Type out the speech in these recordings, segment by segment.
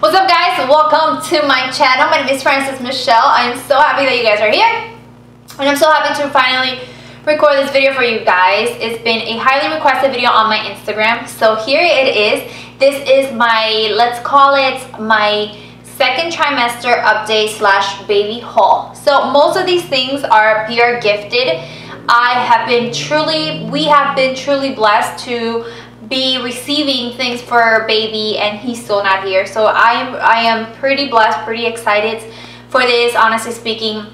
What's up guys? Welcome to my channel. My name is Frances Michelle. I am so happy that you guys are here. And I'm so happy to finally record this video for you guys. It's been a highly requested video on my Instagram. So here it is. This is my, let's call it my second trimester update slash baby haul. So most of these things are PR gifted. I have been truly, we have been truly blessed to be receiving things for baby and he's still not here. So i am i am pretty blessed pretty excited for this honestly speaking.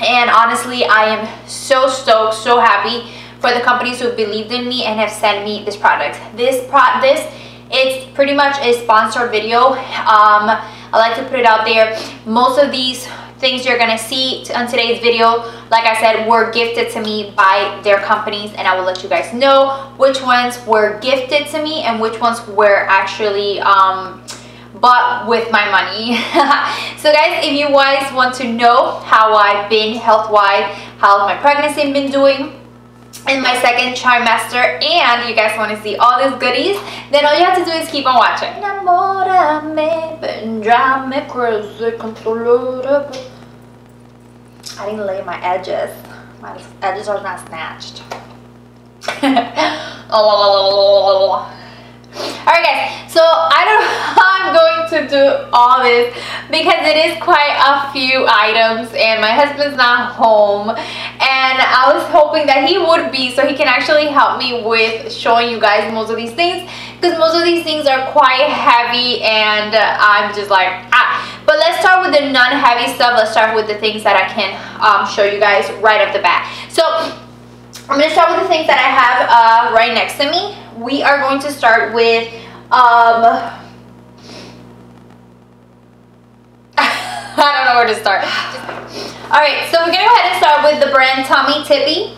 And honestly i am so stoked so happy for the companies who believed in me and have sent me this product. This pro this it's pretty much a sponsored video. Um i like to put it out there. Most of these things you're gonna see on today's video. Like I said were gifted to me by their companies and I will let you guys know which ones were gifted to me and which ones were actually um, bought with my money. So guys if you guys want to know how I've been health-wise how my pregnancy been doing in my second trimester and you guys want to see all these goodies then all you have to do is keep on watching I didn't lay my edges. My edges are not snatched. Oh Alright guys, so I don't know how I'm going to do all this because it is quite a few items and my husband's not home. And I was hoping that he would be so he can actually help me with showing you guys most of these things because most of these things are quite heavy and I'm just like ah but let's start with the non-heavy stuff let's start with the things that I can um, show you guys right off the bat so I'm going to start with the things that I have uh, right next to me. We are going to start with, um, I don't know where to start. Alright, so we're going to go ahead and start with the brand Tommee Tippee.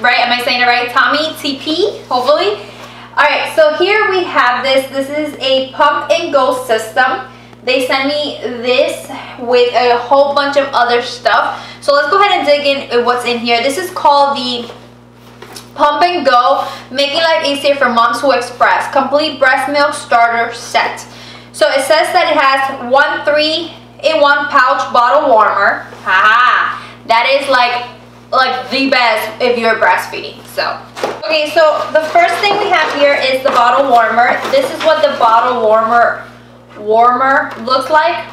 Right, am I saying it right? Tommee Tippee, hopefully. Alright, so here we have this. This is a pump and go system. They sent me this with a whole bunch of other stuff. So let's go ahead and dig in uh, what's in here. This is called the Pump and Go, making life easier for moms who express. Complete breast milk starter set. So it says that it has one 3 in 1 pouch bottle warmer. Haha. That is like like the best if you're breastfeeding. So okay, so the first thing we have here is the bottle warmer. This is what the bottle warmer warmer looks like.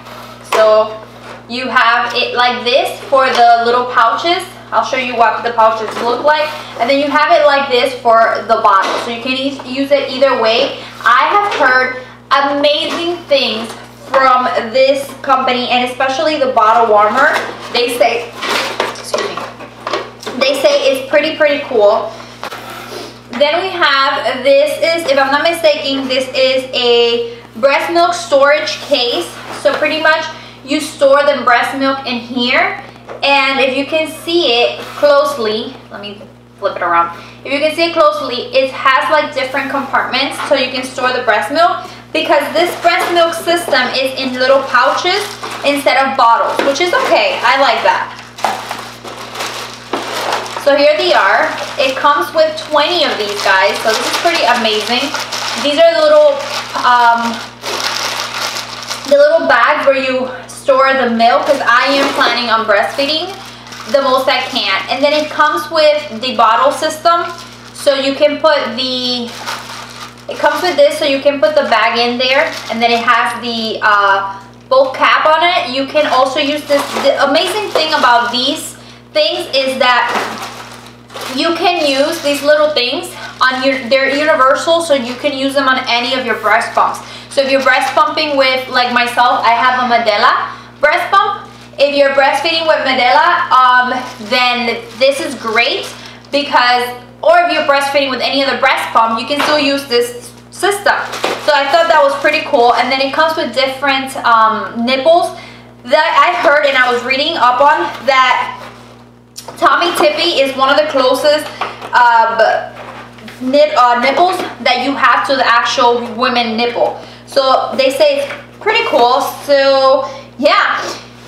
So you have it like this for the little pouches I'll show you what the pouches look like. And then you have it like this for the bottle. So you can use it either way. I have heard amazing things from this company and especially the bottle warmer. They say, excuse me, they say it's pretty, pretty cool. Then we have, this is, if I'm not mistaken, this is a breast milk storage case. So pretty much you store the breast milk in here. And if you can see it closely let me flip it around. If you can see it closely it has like different compartments so you can store the breast milk. Because this breast milk system is in little pouches instead of bottles which is okay. I like that. So here they are. It comes with 20 of these guys so this is pretty amazing these are the little um, the little bags where you store the milk because I am planning on breastfeeding the most I can. And then it comes with the bottle system. So you can put the, it comes with this so you can put the bag in there. And then it has the uh, bulk cap on it. You can also use this. The amazing thing about these things is that you can use these little things on your, they're universal so you can use them on any of your breast pumps. So if you're breast pumping with, like myself, I have a Medela breast pump. If you're breastfeeding with Medela, um, then this is great because, or if you're breastfeeding with any other breast pump, you can still use this system. So I thought that was pretty cool. And then it comes with different um, nipples that I heard and I was reading up on that Tommee Tippee is one of the closest uh, nip, uh, nipples that you have to the actual women nipple. So they say it's pretty cool. So yeah,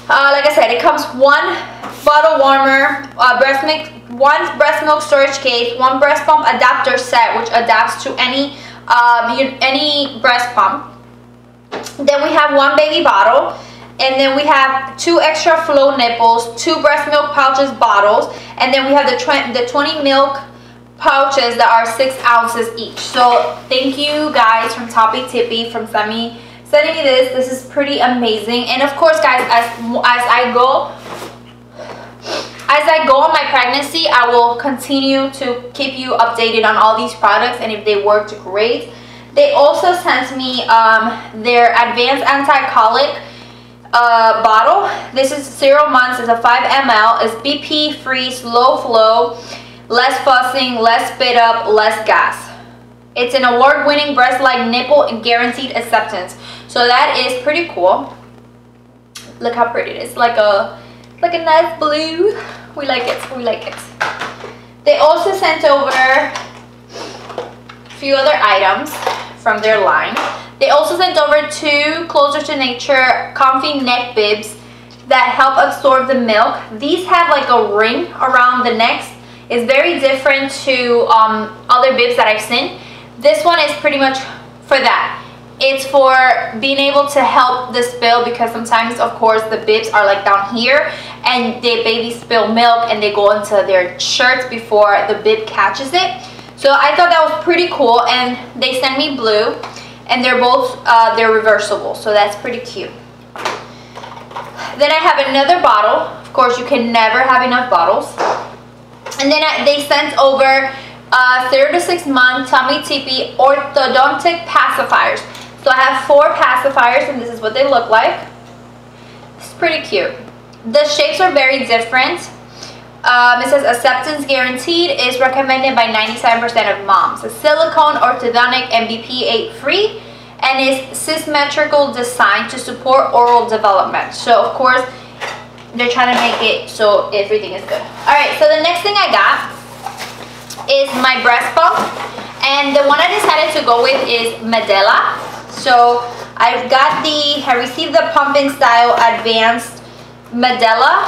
uh, like I said, it comes one bottle warmer, uh, breast milk, one breast milk storage case, one breast pump adapter set, which adapts to any um, any breast pump. Then we have one baby bottle. And then we have two extra flow nipples, two breast milk pouches bottles, and then we have the, the 20 milk pouches that are six ounces each. So thank you guys from Toppy Tippy from me, sending me this. This is pretty amazing. And of course guys, as, as I go as I go on my pregnancy, I will continue to keep you updated on all these products and if they worked great. They also sent me um, their advanced anti-colic uh, bottle. This is zero months. It's a 5 ml. It's BP free, slow flow, less fussing, less spit up, less gas. It's an award-winning breast-like nipple and guaranteed acceptance. So that is pretty cool. Look how pretty it is. Like a like a nice blue. We like it. We like it. They also sent over a few other items from their line. They also sent over two Closer to Nature comfy neck bibs that help absorb the milk. These have like a ring around the neck. It's very different to um, other bibs that I've seen. This one is pretty much for that. It's for being able to help the spill because sometimes, of course, the bibs are like down here and the baby spill milk and they go into their shirts before the bib catches it. So I thought that was pretty cool and they sent me blue and they're both, uh, they're reversible. So that's pretty cute. Then I have another bottle. Of course, you can never have enough bottles. And then I, they sent over uh, 0 to 6 month Tommee Tippee orthodontic pacifiers. So I have four pacifiers and this is what they look like. It's pretty cute. The shapes are very different. Um, it says acceptance guaranteed is recommended by 97% of moms. A silicone orthodontic MBP8 free and is symmetrical design to support oral development. So of course, they're trying to make it so everything is good. All right, so the next thing I got is my breast pump. And the one I decided to go with is Medela. So I've got the, I received the pumping style advanced Medela.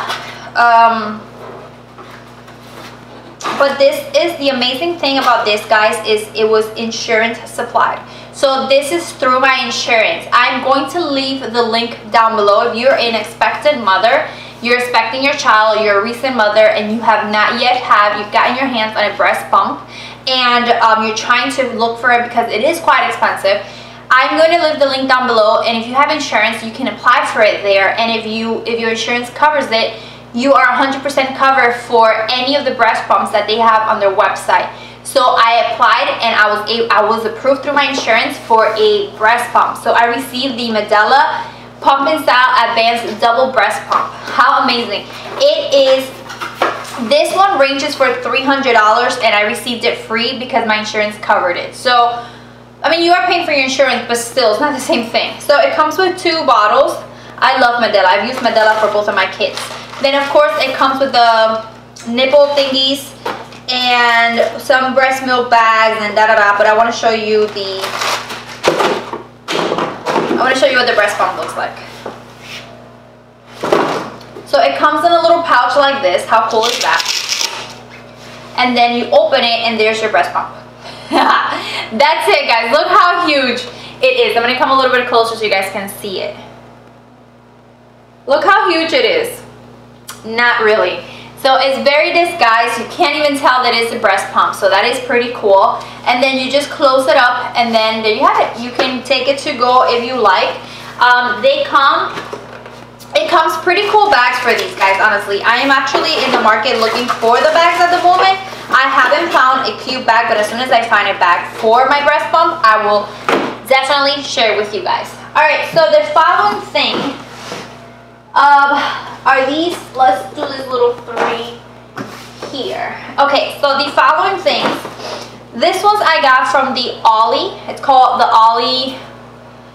Um, but this is the amazing thing about this guys is it was insurance supplied. So this is through my insurance. I'm going to leave the link down below. If you're an expectant mother you're expecting your child you're a recent mother and you have not yet have you've gotten your hands on a breast pump and um, you're trying to look for it because it is quite expensive I'm going to leave the link down below and if you have insurance you can apply for it there and if you if your insurance covers it you are 100% covered for any of the breast pumps that they have on their website. So I applied and I was a, I was approved through my insurance for a breast pump. So I received the Medela Pump and Style Advanced Double Breast Pump. How amazing. It is, this one ranges for $300 and I received it free because my insurance covered it. So, I mean, you are paying for your insurance, but still, it's not the same thing. So it comes with two bottles. I love Medela. I've used Medela for both of my kids. Then of course it comes with the nipple thingies and some breast milk bags and da da da. But I want to show you the I want to show you what the breast pump looks like. So it comes in a little pouch like this. How cool is that? And then you open it and there's your breast pump. That's it guys. Look how huge it is. I'm going to come a little bit closer so you guys can see it. Look how huge it is. Not really. So it's very disguised. You can't even tell that it's a breast pump. So that is pretty cool. And then you just close it up and then there you have it. You can take it to go if you like. Um, they come, it comes pretty cool bags for these guys, honestly. I am actually in the market looking for the bags at the moment. I haven't found a cute bag, but as soon as I find a bag for my breast pump, I will definitely share with you guys. All right, so the following thing um, are these, let's do this little three here. Okay, so the following things, this ones I got from the Ollie. It's called the Ollie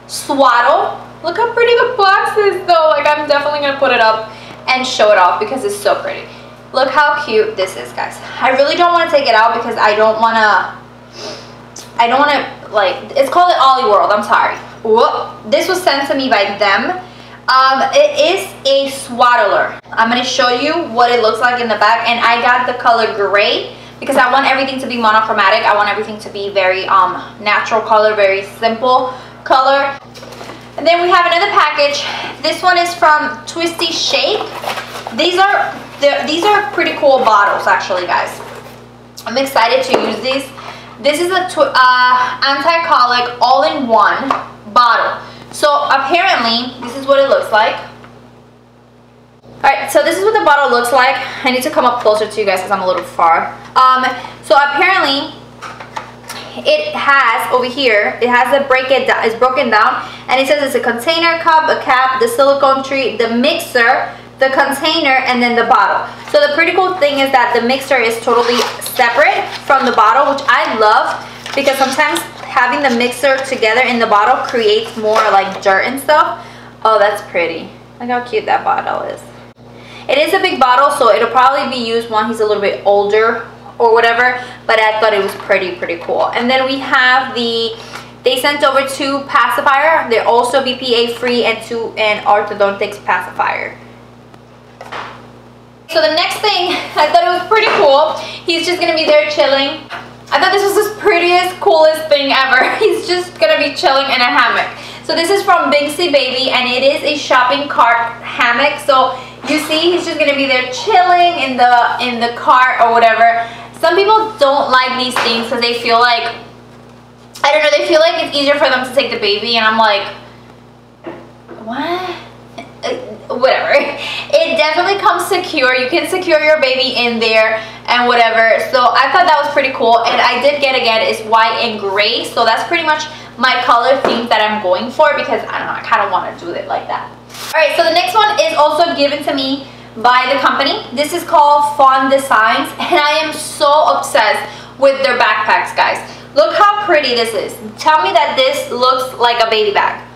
Swaddle. Look how pretty the box is though. Like I'm definitely gonna put it up and show it off because it's so pretty. Look how cute this is, guys. I really don't want to take it out because I don't want to, I don't want to, like, it's called the Ollie World. I'm sorry. Whoop. This was sent to me by them um, it is a swaddler. I'm going to show you what it looks like in the back. And I got the color gray because I want everything to be monochromatic. I want everything to be very um, natural color, very simple color. And then we have another package. This one is from Twisty Shake. These are these are pretty cool bottles actually, guys. I'm excited to use these. This is a uh, anti-colic all-in-one bottle. So apparently, this is what it looks like. Alright, so this is what the bottle looks like. I need to come up closer to you guys because I'm a little far. Um, so apparently, it has over here, it has a break it down, it's broken down, and it says it's a container, cup, a cap, the silicone tree, the mixer, the container, and then the bottle. So the pretty cool thing is that the mixer is totally separate from the bottle, which I love because sometimes having the mixer together in the bottle creates more like dirt and stuff. Oh, that's pretty. Look how cute that bottle is. It is a big bottle, so it'll probably be used when he's a little bit older or whatever, but I thought it was pretty, pretty cool. And then we have the, they sent over two pacifier. They're also BPA free and two and orthodontics pacifier. So the next thing, I thought it was pretty cool. He's just gonna be there chilling. I thought this was the prettiest, coolest thing ever. He's just gonna be chilling in a hammock. So this is from Binxy Baby and it is a shopping cart hammock. So you see he's just gonna be there chilling in the in the cart or whatever. Some people don't like these things because they feel like I don't know, they feel like it's easier for them to take the baby and I'm like what? Whatever. It definitely comes secure. You can secure your baby in there and whatever. So I thought that was pretty cool. And I did get again is white and gray. So that's pretty much my color theme that I'm going for because I don't know, I kind of want to do it like that. Alright, so the next one is also given to me by the company. This is called Fawn Designs and I am so obsessed with their backpacks, guys. Look how pretty this is. Tell me that this looks like a baby bag.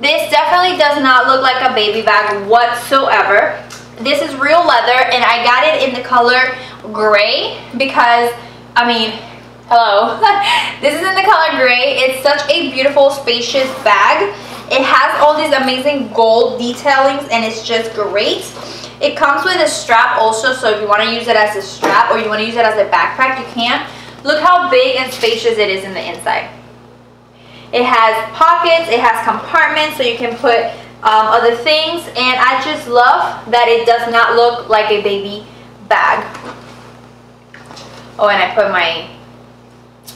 This definitely does not look like a baby bag whatsoever. This is real leather and I got it in the color gray because, I mean, hello. this is in the color gray. It's such a beautiful, spacious bag. It has all these amazing gold detailings and it's just great. It comes with a strap also, so if you want to use it as a strap or you want to use it as a backpack, you can. Look how big and spacious it is in the inside. It has pockets, it has compartments, so you can put um, other things. And I just love that it does not look like a baby bag. Oh, and I put my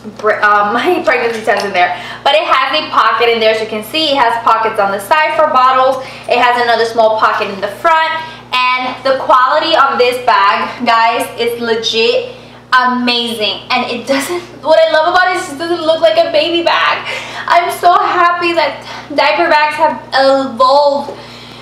um, my pregnancy test in there but it has a pocket in there as you can see it has pockets on the side for bottles it has another small pocket in the front and the quality of this bag guys is legit amazing and it doesn't what I love about it is it doesn't look like a baby bag I'm so happy that diaper bags have evolved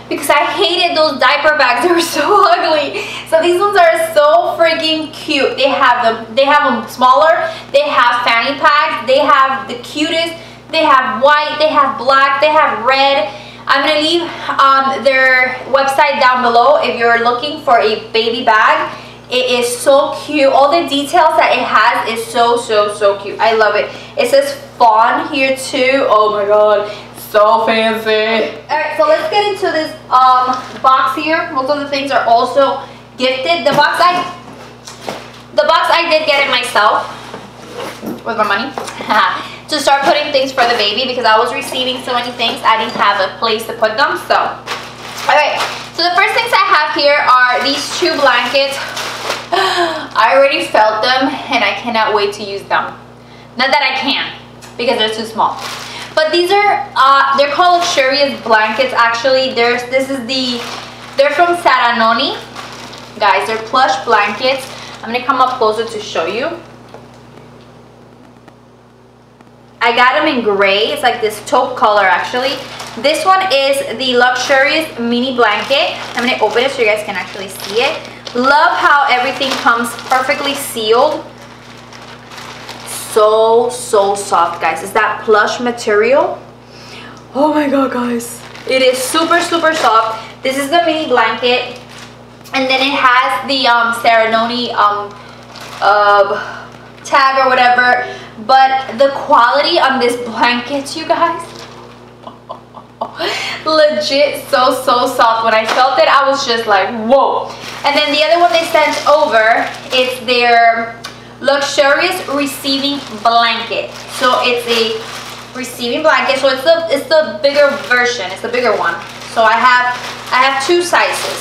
because I hated those diaper bags. They were so ugly. So these ones are so freaking cute. They have them, they have them smaller. They have fanny packs. They have the cutest. They have white. They have black. They have red. I'm gonna leave um, their website down below if you're looking for a baby bag. It is so cute. All the details that it has is so, so, so cute. I love it. It says fawn here too. Oh my god so fancy. Alright, so let's get into this um, box here. Most of the things are also gifted. The box I the box I did get it myself with my money to start putting things for the baby because I was receiving so many things I didn't have a place to put them so alright so the first things I have here are these two blankets I already felt them and I cannot wait to use them not that I can because they're too small but these are, uh, they're called luxurious blankets actually. There's, this is the, they're from Saranoni. Guys, they're plush blankets. I'm gonna come up closer to show you. I got them in gray. It's like this taupe color actually. This one is the luxurious mini blanket. I'm gonna open it so you guys can actually see it. Love how everything comes perfectly sealed so so soft guys it's that plush material oh my god guys it is super super soft this is the mini blanket and then it has the um Saranoni um uh, tag or whatever but the quality on this blanket you guys legit so so soft when I felt it I was just like whoa and then the other one they sent over is their luxurious receiving blanket so it's a receiving blanket. So it's the it's the bigger version. It's the bigger one. So I have I have two sizes.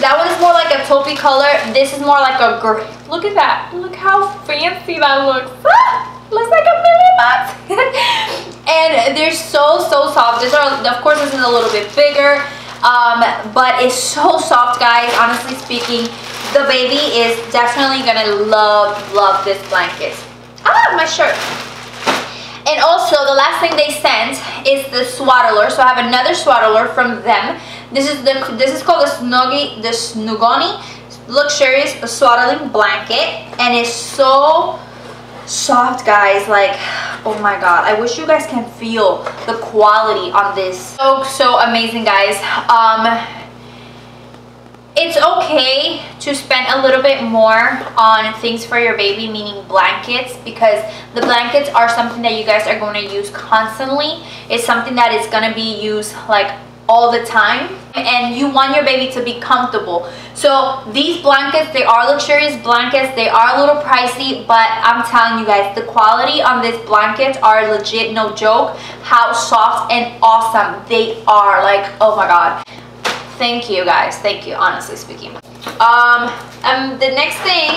That one is more like a taupey color. This is more like a gray. Look at that. Look how fancy that looks. Ah, looks like a million bucks. and they're so, so soft. These are, of course, this is a little bit bigger. Um, but it's so soft, guys. Honestly speaking, the baby is definitely gonna love, love this blanket. Ah, my shirt. And also, the last thing they sent is the swaddler. So I have another swaddler from them. This is the this is called the Snuggie, the Snugoni luxurious swaddling blanket, and it's so soft, guys. Like, oh my god, I wish you guys can feel the quality on this. So so amazing, guys. Um, it's okay to spend a little bit more on things for your baby meaning blankets because the blankets are something that you guys are going to use constantly. It's something that is going to be used like all the time and you want your baby to be comfortable. So these blankets they are luxurious blankets they are a little pricey but i'm telling you guys the quality on these blankets are legit no joke. How soft and awesome they are like oh my god thank you guys thank you honestly speaking um um the next thing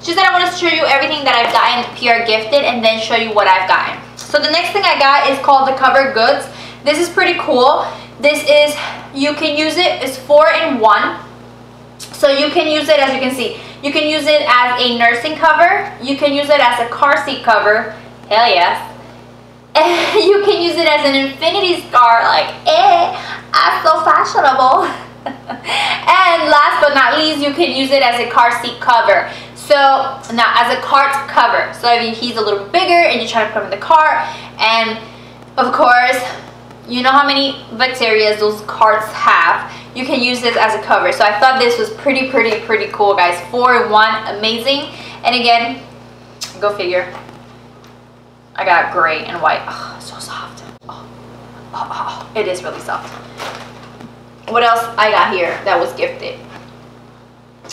just that i want to show you everything that i've gotten pr gifted and then show you what i've gotten so the next thing i got is called the covered goods this is pretty cool this is, you can use it, it's four in one. So you can use it, as you can see, you can use it as a nursing cover. You can use it as a car seat cover. Hell yes. And you can use it as an infinity scar, like, eh, So fashionable. and last but not least, you can use it as a car seat cover. So now as a cart cover. So if he's a little bigger and you try to put him in the car. And of course you know how many bacteria those carts have? You can use this as a cover. So I thought this was pretty pretty pretty cool guys. Four in one amazing. And again go figure. I got gray and white. Oh, so oh, it is really soft what else I got here that was gifted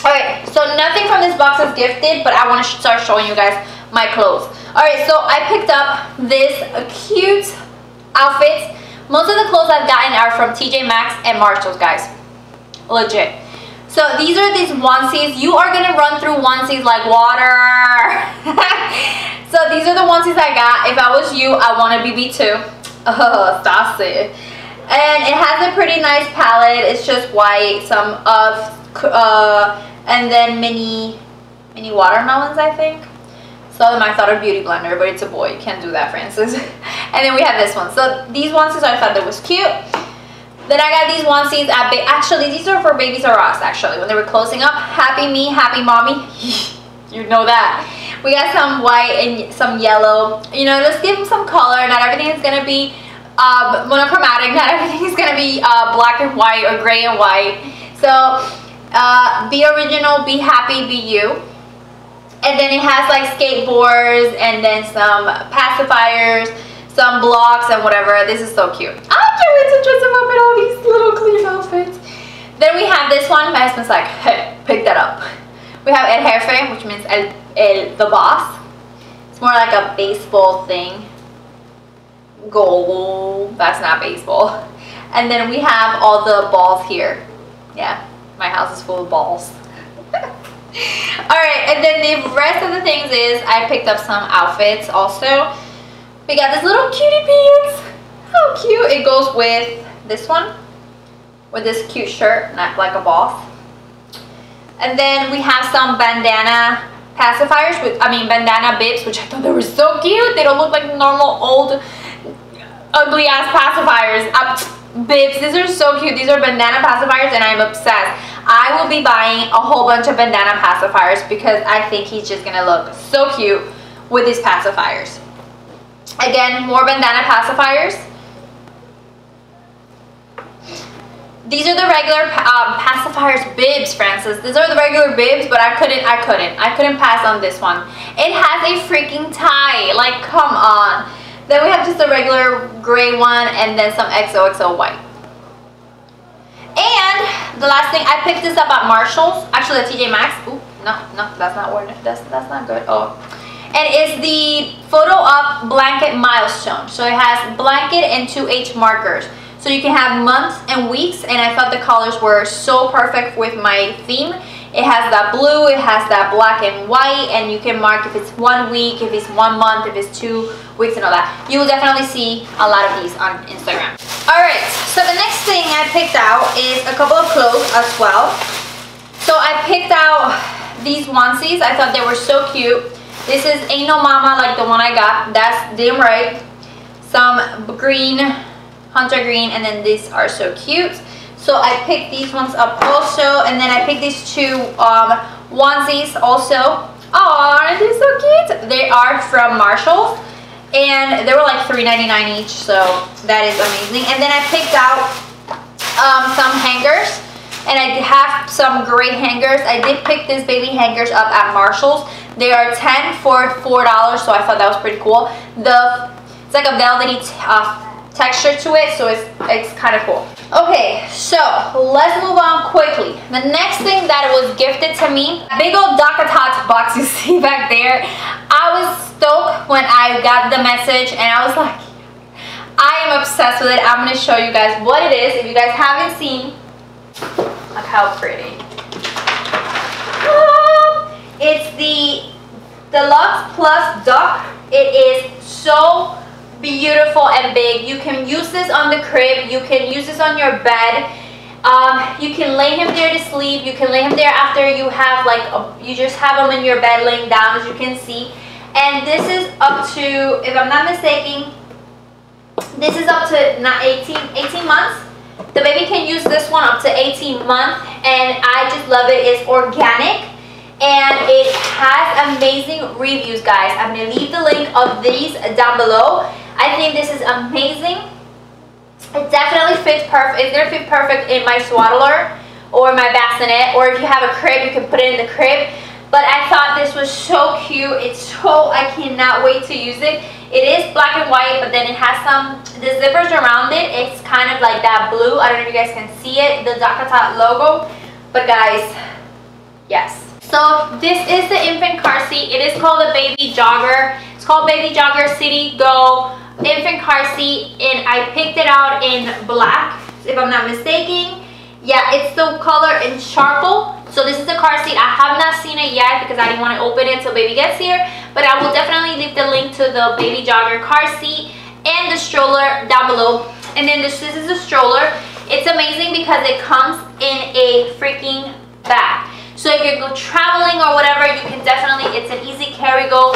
Alright, so nothing from this box is gifted, but I want to start showing you guys my clothes. Alright, so I picked up this cute outfit most of the clothes I've gotten are from TJ Maxx and Marshalls, guys. Legit. So these are these onesies. You are going to run through onesies like water. so these are the onesies I got. If I was you, I want a BB too. Oh, it. And it has a pretty nice palette. It's just white, some of, uh, and then mini, mini watermelons, I think. So I thought a beauty blender, but it's a boy. You can't do that, Francis. and then we have this one. So these onesies I thought that was cute. Then I got these onesies at ba actually these are for Babies R Us actually when they were closing up. Happy me, happy mommy. you know that. We got some white and some yellow. You know, just give them some color. Not everything is gonna be um, monochromatic. Not everything is gonna be uh, black and white or gray and white. So uh, be original, be happy, be you. And then it has like skateboards and then some pacifiers, some blocks and whatever. This is so cute. I can't wait to dress him up in all these little clean outfits. Then we have this one. My husband's like, hey, pick that up. We have El Jefe, which means el, el, the boss. It's more like a baseball thing. Goal. That's not baseball. And then we have all the balls here. Yeah, my house is full of balls. Alright, and then the rest of the things is I picked up some outfits also. We got this little cutie pants. How cute. It goes with this one. With this cute shirt, not like a boss. And then we have some bandana pacifiers with, I mean bandana bibs, which I thought they were so cute. They don't look like normal old ugly ass pacifiers. Uh, bibs, these are so cute. These are bandana pacifiers and I'm obsessed. I will be buying a whole bunch of bandana pacifiers because I think he's just to look so cute with these pacifiers. Again, more bandana pacifiers. These are the regular um, pacifiers bibs, Francis. These are the regular bibs, but I couldn't, I couldn't. I couldn't pass on this one. It has a freaking tie. Like, come on. Then we have just a regular gray one and then some XOXO white. And the last thing, I picked this up at Marshall's. Actually, at TJ Maxx. Ooh, no, no, that's not where, that's, that's not good. Oh. and it's the photo op blanket milestone so it has blanket and 2h markers so you can have months and weeks and I thought the colors were so perfect with my theme. It has that blue it has that black and white and you can mark if it's one week if it's one month if it's two weeks and all that. You will definitely see a lot of these on Instagram. All right so the next thing I picked out is a couple of clothes as well. So I picked out these onesies. I thought they were so cute. This is Ain't No Mama like the one I got. That's damn right. Some green, hunter green, and then these are so cute. So I picked these ones up also, and then I picked these two um, onesies also. Oh, aren't they so cute? They are from Marshalls, and they were like $3.99 each, so that is amazing. And then I picked out um, some hangers, and I have some great hangers. I did pick these baby hangers up at Marshall's. They are 10 for $4, so I thought that was pretty cool. The It's like a velvety uh, texture to it, so it's, it's kind of cool. Okay, so let's move on quickly. The next thing that was gifted to me, big old Tots box you see back there. I was stoked when I got the message and I was like, I am obsessed with it. I'm to show you guys what it is. If you guys haven't seen, look how pretty. Ah, it's the Deluxe Plus Dock. It is so beautiful and big. You can use this on the crib. You can use this on your bed. Um, you can lay him there to sleep. You can lay him there after you have like, a, you just have him in your bed laying down as you can see. And this is up to, if I'm not mistaken, this is up to 18, 18 months. The baby can use this one up to 18 months and I just love it. It's organic and it has amazing reviews guys i'm gonna leave the link of these down below i think this is amazing. It definitely fits perfect it's gonna fit perfect in my swaddler or my bassinet or if you have a crib you can put it in the crib. But i thought this was so cute. It's so i cannot wait to use it. It is black and white but then it has some the zippers around it it's kind of like that blue. I don't know if you guys can see it the DockATot logo. But guys yes. So this is the infant car seat. It is called the Baby Jogger. It's called Baby Jogger City Go infant car seat and I picked it out in black if I'm not mistaken. Yeah, it's the color in charcoal. So this is the car seat. I have not seen it yet because I didn't want to open it until baby gets here. But I will definitely leave the link to the Baby Jogger car seat and the stroller down below. And then this, this is the stroller. It's amazing because it comes in a freaking bag. So if you're traveling or whatever, you can definitely, it's an easy carry go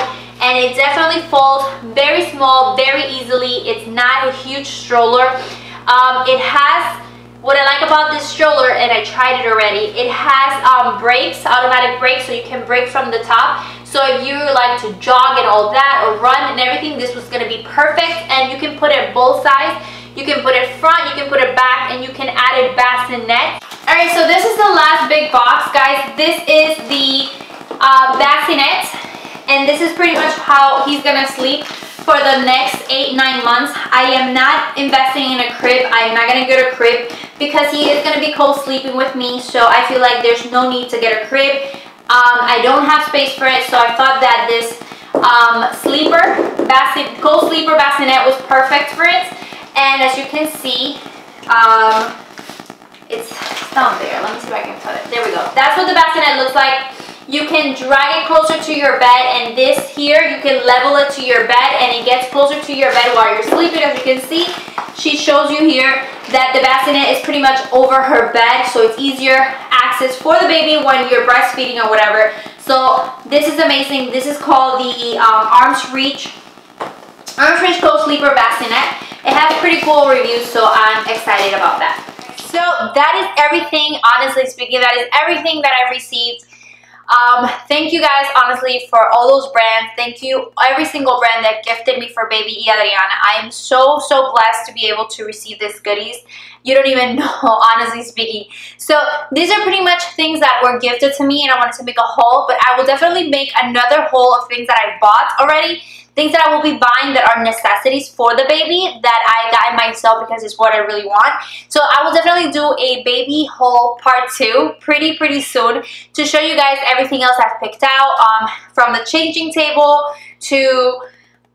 and it definitely folds very small, very easily. It's not a huge stroller. Um, it has, what I like about this stroller, and I tried it already, it has um, brakes, automatic brakes, so you can brake from the top. So if you like to jog and all that or run and everything, this was going to be perfect. And you can put it both sides. You can put it front, you can put it back, and you can add a bassinet. Alright, so this is the last big box, guys. This is the uh, bassinet, and this is pretty much how he's gonna sleep for the next eight, nine months. I am not investing in a crib. I am not gonna get a crib because he is gonna be co-sleeping with me, so I feel like there's no need to get a crib. Um, I don't have space for it, so I thought that this um, sleeper, bassin, co-sleeper bassinet was perfect for it. And as you can see, um, it's down there. Let me see if I can put it. There we go. That's what the bassinet looks like. You can drag it closer to your bed and this here, you can level it to your bed and it gets closer to your bed while you're sleeping. As you can see, she shows you here that the bassinet is pretty much over her bed so it's easier access for the baby when you're breastfeeding or whatever. So this is amazing. This is called the um, Arms Reach Arms Reach Co-Sleeper Bassinet. It has pretty cool reviews so I'm excited about that. So that is everything, honestly speaking, that is everything that I've received. Um, thank you guys, honestly, for all those brands. Thank you, every single brand that gifted me for baby Adriana. I am so, so blessed to be able to receive these goodies. You don't even know, honestly speaking. So these are pretty much things that were gifted to me and I wanted to make a haul, but I will definitely make another haul of things that I bought already things that I will be buying that are necessities for the baby that I got myself because it's what I really want. So I will definitely do a baby haul part two pretty, pretty soon to show you guys everything else I've picked out um, from the changing table to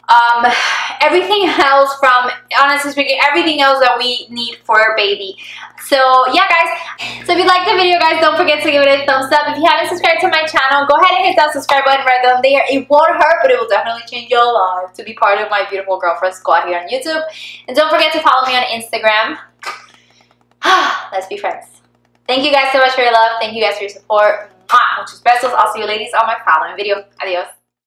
um, everything else from, honestly speaking, everything else that we need for a baby. So yeah guys, so if you like the video guys, don't forget to give it a thumbs up. If you haven't subscribed to my channel, go ahead and hit that subscribe button right down there. It won't hurt, but it will definitely change your life to be part of my beautiful girlfriend squad here on YouTube. And don't forget to follow me on Instagram. Let's be friends. Thank you guys so much for your love. Thank you guys for your support. Muchos besos. I'll see you ladies on my following video. Adios.